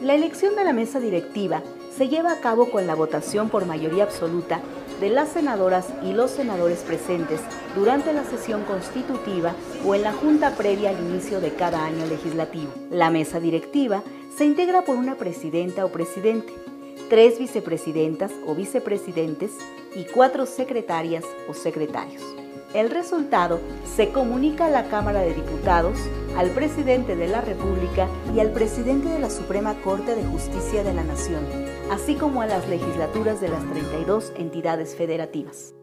La elección de la mesa directiva se lleva a cabo con la votación por mayoría absoluta de las senadoras y los senadores presentes durante la sesión constitutiva o en la junta previa al inicio de cada año legislativo. La mesa directiva se integra por una presidenta o presidente, tres vicepresidentas o vicepresidentes y cuatro secretarias o secretarios. El resultado se comunica a la Cámara de Diputados, al presidente de la República y al presidente de la Suprema Corte de Justicia de la Nación, así como a las legislaturas de las 32 entidades federativas.